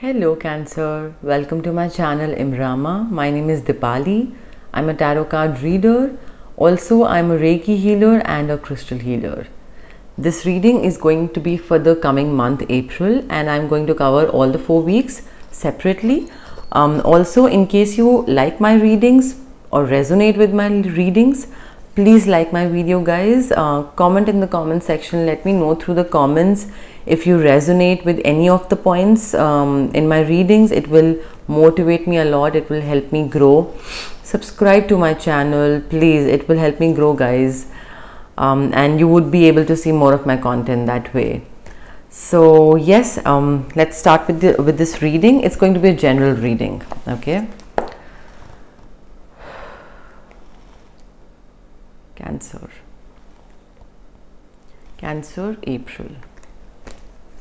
Hello Cancer, welcome to my channel Imraamaa. My name is Dipali. I'm a tarot card reader. Also, I'm a Reiki healer and a crystal healer. This reading is going to be for the coming month April and I'm going to cover all the four weeks separately. Um, also, in case you like my readings or resonate with my readings, please like my video guys. Uh, comment in the comment section. Let me know through the comments if you resonate with any of the points. Um, in my readings it will motivate me a lot. It will help me grow. Subscribe to my channel please. It will help me grow guys. Um, and you would be able to see more of my content that way. So yes um, let's start with the, with this reading. It's going to be a general reading okay cancer cancer april.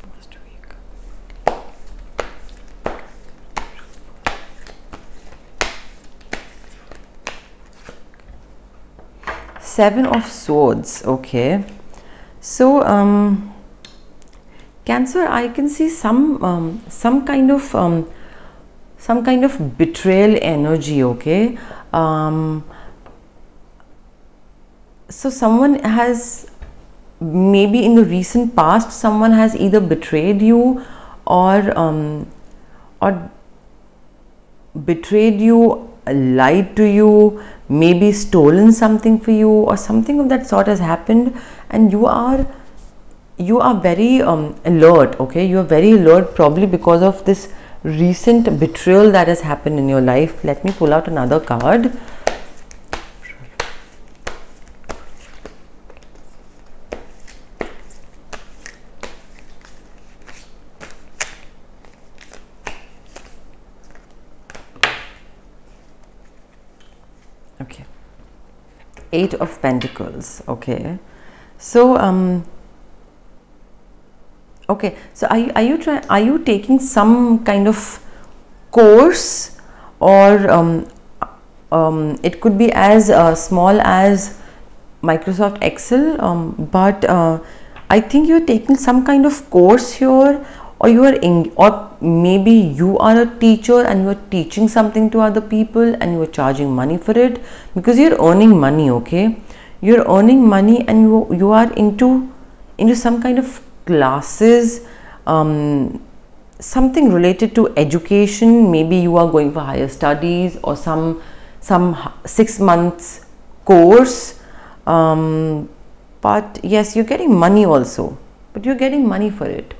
First week seven of swords okay. So um, cancer i can see some um, some kind of um, some kind of betrayal energy okay. Um, so someone has maybe in the recent past someone has either betrayed you or um, or betrayed you lied to you maybe stolen something for you or something of that sort has happened and you are you are very um, alert okay? You are very alert probably because of this recent betrayal that has happened in your life. Let me pull out another card okay eight of pentacles okay? So um okay so are you, are you trying are you taking some kind of course or um, um, it could be as uh, small as Microsoft Excel um, but uh, I think you're taking some kind of course here or you are in or maybe you are a teacher and you are teaching something to other people and you are charging money for it because you're earning money okay? You're earning money and you you are into into some kind of classes um, something related to education. Maybe you are going for higher studies or some some six months course um, but yes you're getting money also. But you're getting money for it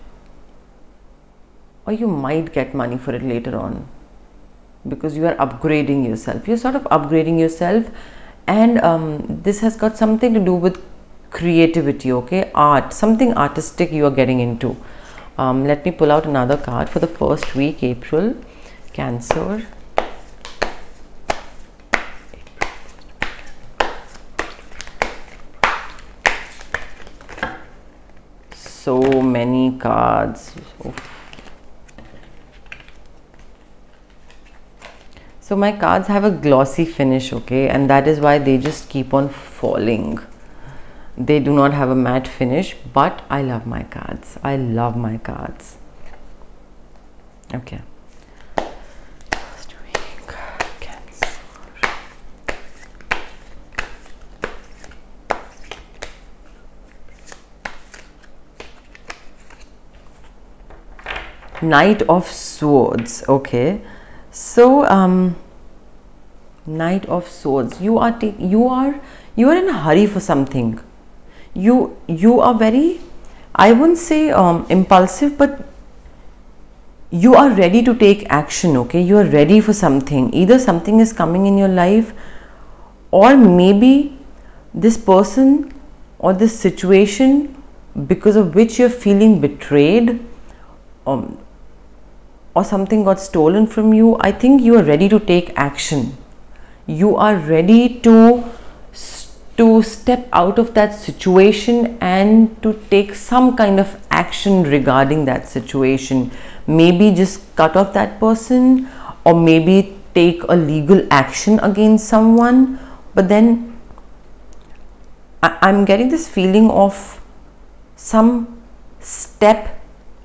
or you might get money for it later on. Because you are upgrading yourself. You're sort of upgrading yourself and um, this has got something to do with creativity okay? Art. Something artistic you are getting into. Um, let me pull out another card for the first week April. Cancer. So many cards so my cards have a glossy finish okay? And that is why they just keep on falling. They do not have a matte finish but I love my cards. I love my cards. Okay. Knight of Swords okay so um knight of swords you are you are you are in a hurry for something. You you are very i wouldn't say um, impulsive but you are ready to take action okay? You are ready for something. Either something is coming in your life or maybe this person or this situation because of which you're feeling betrayed um, or something got stolen from you, I think you are ready to take action. You are ready to to step out of that situation and to take some kind of action regarding that situation. Maybe just cut off that person or maybe take a legal action against someone. But then I, I'm getting this feeling of some step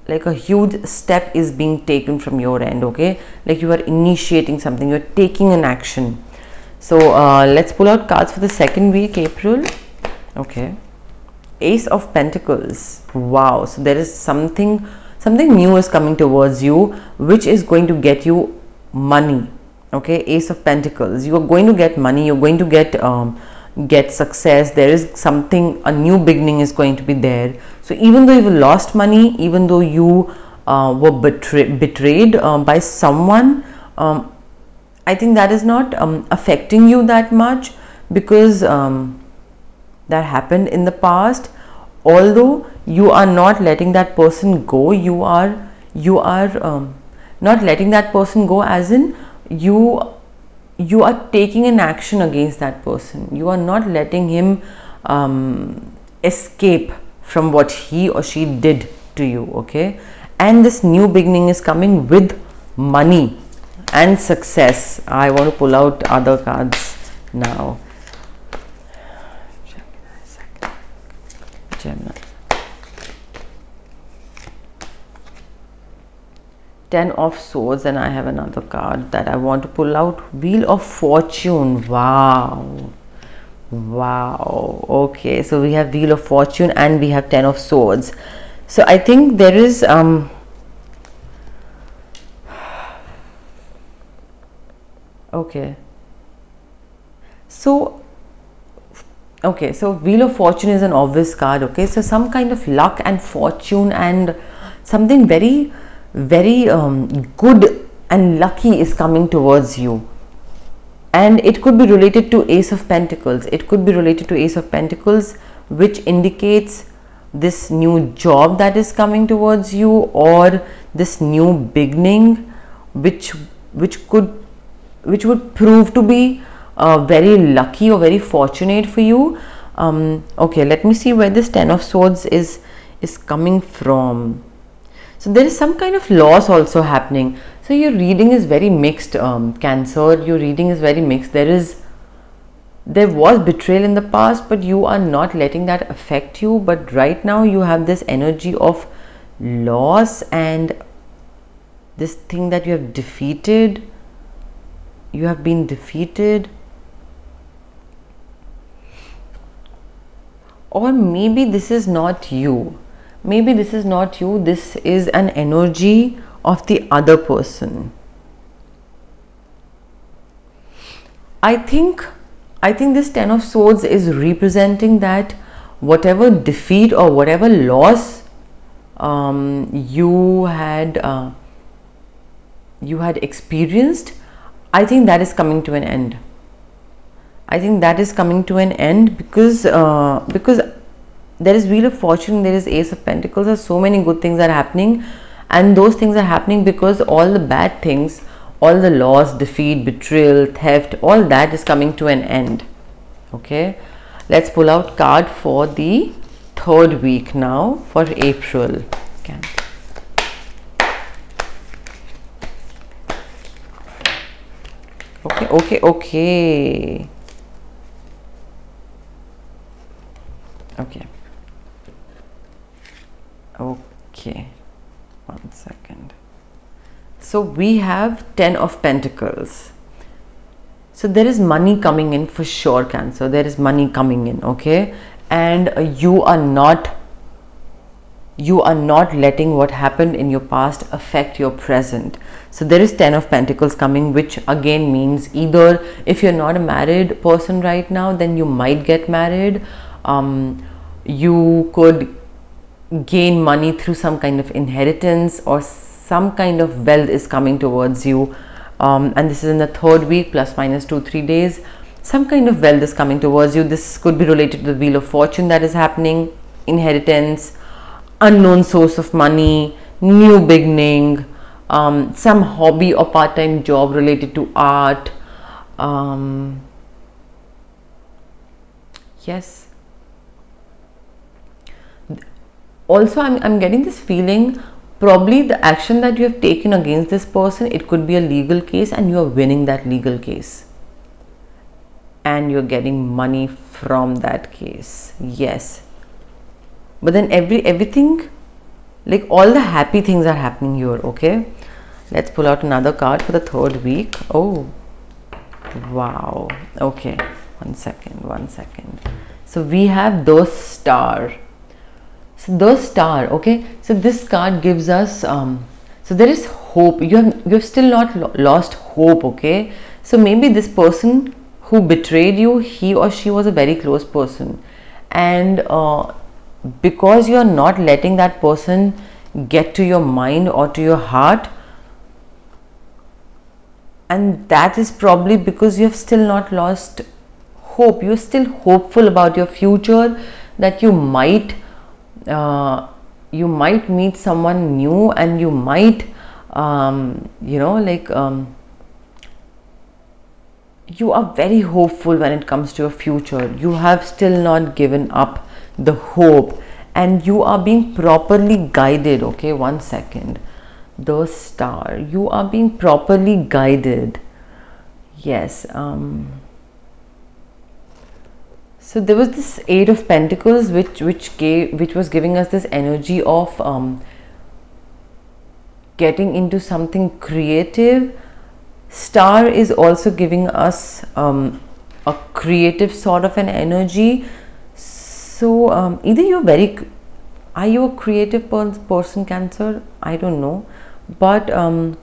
like a huge step is being taken from your end okay? Like you are initiating something you're taking an action. So uh, let's pull out cards for the second week april. Okay. Ace of pentacles. Wow. So there is something something new is coming towards you which is going to get you money okay? Ace of pentacles. You are going to get money you're going to get um, get success. There is something a new beginning is going to be there so even though you lost money even though you uh, were betray betrayed uh, by someone um, i think that is not um, affecting you that much because um, that happened in the past. Although you are not letting that person go you are you are um, not letting that person go as in you you are taking an action against that person. You are not letting him um, escape from what he or she did to you okay? And this new beginning is coming with money and success. I want to pull out other cards now. 10 of swords and I have another card that I want to pull out. Wheel of fortune. Wow wow. Okay. So we have wheel of fortune and we have 10 of swords. So I think there is um okay. So okay. So wheel of fortune is an obvious card okay? So some kind of luck and fortune and something very very um, good and lucky is coming towards you and it could be related to ace of pentacles. It could be related to ace of pentacles which indicates this new job that is coming towards you or this new beginning which which could which would prove to be uh, very lucky or very fortunate for you. Um, okay let me see where this ten of swords is is coming from. So there is some kind of loss also happening. So your reading is very mixed, um, Cancer. Your reading is very mixed. There is, there was betrayal in the past, but you are not letting that affect you. But right now you have this energy of loss and this thing that you have defeated. You have been defeated. Or maybe this is not you maybe this is not you this is an energy of the other person. I think i think this 10 of swords is representing that whatever defeat or whatever loss um, you had uh, you had experienced i think that is coming to an end. I think that is coming to an end because uh, because there is wheel of fortune there is ace of pentacles there's so many good things are happening and those things are happening because all the bad things all the loss defeat betrayal theft all that is coming to an end. Okay? Let's pull out card for the third week now for april. Okay. okay okay okay. Okay. Okay one second. So we have 10 of pentacles. So there is money coming in for sure cancer. There is money coming in okay? And you are not you are not letting what happened in your past affect your present. So there is 10 of pentacles coming which again means either if you're not a married person right now then you might get married. Um, you could gain money through some kind of inheritance or some kind of wealth is coming towards you. Um, and this is in the third week plus minus two three days. Some kind of wealth is coming towards you. This could be related to the wheel of fortune that is happening. Inheritance unknown source of money new beginning um, some hobby or part-time job related to art. Um, yes also I'm, I'm getting this feeling probably the action that you have taken against this person it could be a legal case and you are winning that legal case. And you're getting money from that case. Yes. But then every everything like all the happy things are happening here okay? Let's pull out another card for the third week. Oh. Wow. Okay. One second one second. So we have the star so the star okay? So this card gives us um so there is hope. You have you have still not lo lost hope okay? So maybe this person who betrayed you he or she was a very close person. And uh, because you are not letting that person get to your mind or to your heart and that is probably because you have still not lost hope. You're still hopeful about your future that you might uh, you might meet someone new and you might um, you know like um, you are very hopeful when it comes to your future. You have still not given up the hope and you are being properly guided okay one second. The star you are being properly guided. Yes um so there was this eight of pentacles which which gave which was giving us this energy of um getting into something creative. Star is also giving us um, a creative sort of an energy. So um, either you're very are you a creative person cancer? I don't know. But um,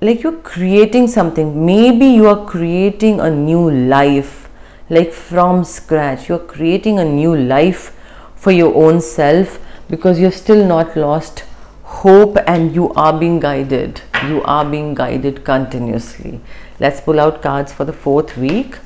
like you're creating something. Maybe you are creating a new life like from scratch. You're creating a new life for your own self because you're still not lost hope and you are being guided. You are being guided continuously. Let's pull out cards for the fourth week.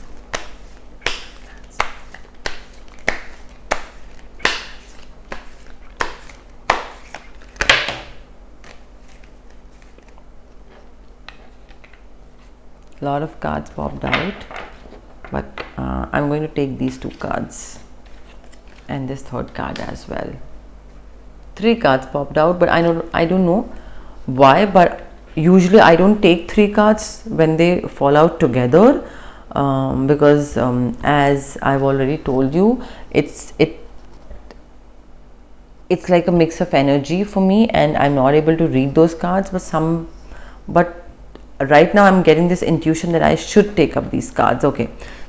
Lot of cards popped out but uh, I'm going to take these two cards and this third card as well three cards popped out but I don't I don't know why but usually I don't take three cards when they fall out together um, because um, as I've already told you it's it it's like a mix of energy for me and I'm not able to read those cards but some but right now I'm getting this intuition that I should take up these cards. Okay.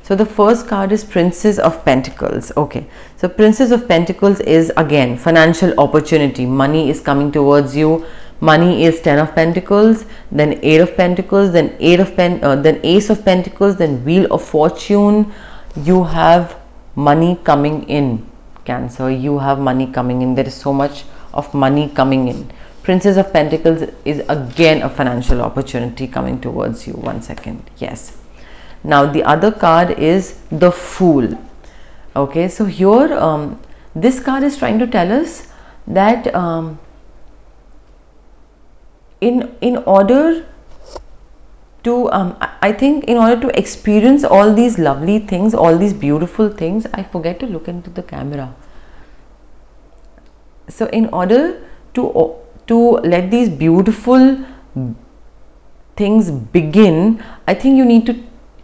So the first card is Princess of Pentacles. Okay. So Princess of Pentacles is again financial opportunity. Money is coming towards you. Money is 10 of Pentacles, then 8 of Pentacles, then 8 of Pen, uh, then Ace of Pentacles, then Wheel of Fortune. You have money coming in, Cancer. You have money coming in. There is so much of money coming in Princess of Pentacles is again a financial opportunity coming towards you. One second. Yes. Now the other card is the Fool. Okay. So here um, this card is trying to tell us that um, in in order to um, I think in order to experience all these lovely things, all these beautiful things, I forget to look into the camera. So in order to to let these beautiful things begin i think you need to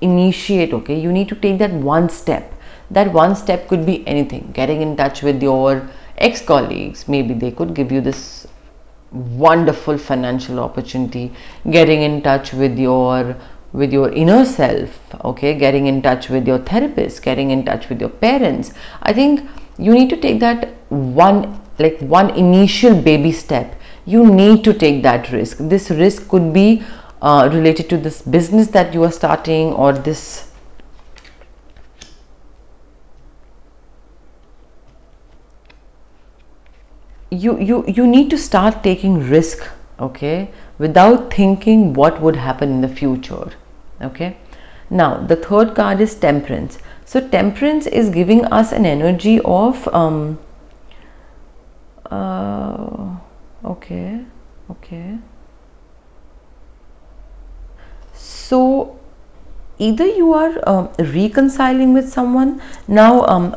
initiate okay? You need to take that one step. That one step could be anything. Getting in touch with your ex colleagues maybe they could give you this wonderful financial opportunity. Getting in touch with your with your inner self okay? Getting in touch with your therapist. Getting in touch with your parents. I think you need to take that one like one initial baby step. You need to take that risk. This risk could be uh, related to this business that you are starting or this you you you need to start taking risk okay without thinking what would happen in the future okay? Now the third card is temperance. So temperance is giving us an energy of um, uh, okay okay so either you are um, reconciling with someone now um,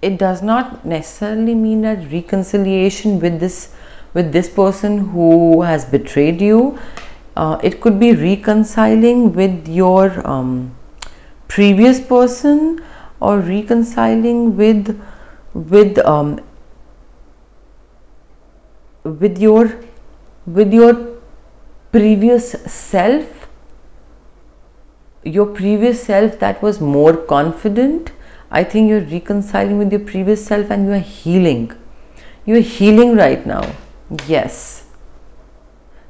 it does not necessarily mean that reconciliation with this with this person who has betrayed you uh, it could be reconciling with your um, previous person or reconciling with with um, with your with your previous self your previous self that was more confident i think you're reconciling with your previous self and you are healing. You are healing right now. Yes.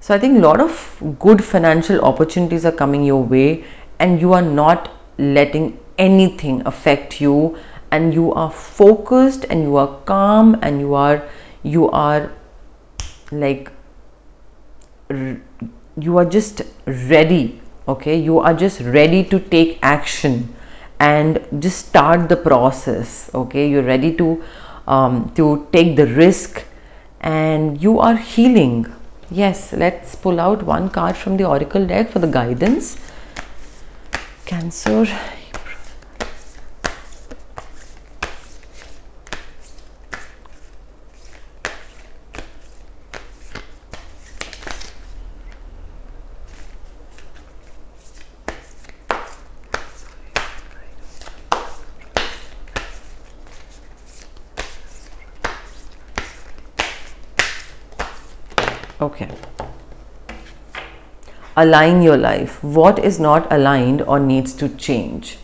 So i think a lot of good financial opportunities are coming your way and you are not letting anything affect you and you are focused and you are calm and you are you are like you are just ready okay? You are just ready to take action and just start the process okay? You're ready to um, to take the risk and you are healing. Yes let's pull out one card from the oracle deck for the guidance. Cancer okay align your life. What is not aligned or needs to change?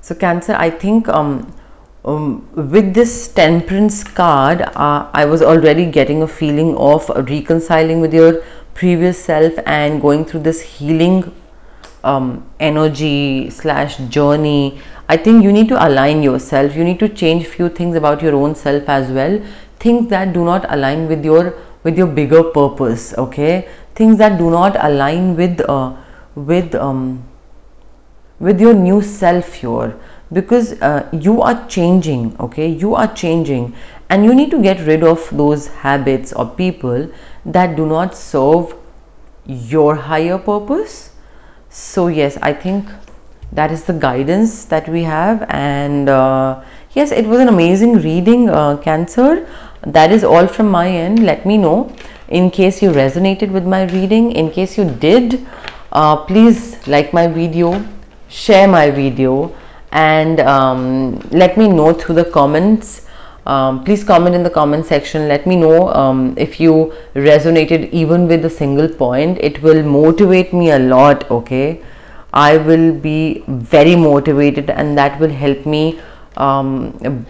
So cancer i think um, um with this temperance card uh, i was already getting a feeling of reconciling with your previous self and going through this healing um, energy slash journey. I think you need to align yourself. You need to change few things about your own self as well. Things that do not align with your with your bigger purpose okay things that do not align with uh, with um, with your new self here. Because uh, you are changing okay? You are changing. And you need to get rid of those habits or people that do not serve your higher purpose. So yes i think that is the guidance that we have. And uh, yes it was an amazing reading uh, cancer. That is all from my end. Let me know in case you resonated with my reading in case you did uh, please like my video share my video and um, let me know through the comments. Um, please comment in the comment section. Let me know um, if you resonated even with a single point. It will motivate me a lot okay? I will be very motivated and that will help me um,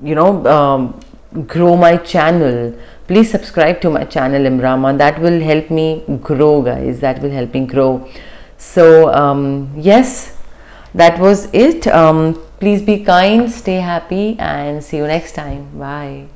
you know um, grow my channel please subscribe to my channel Imraamaa. That will help me grow guys. That will help me grow. So um, yes that was it. Um, please be kind stay happy and see you next time. Bye